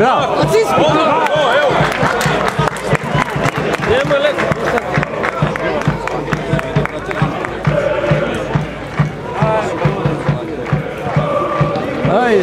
Bravo! Ai,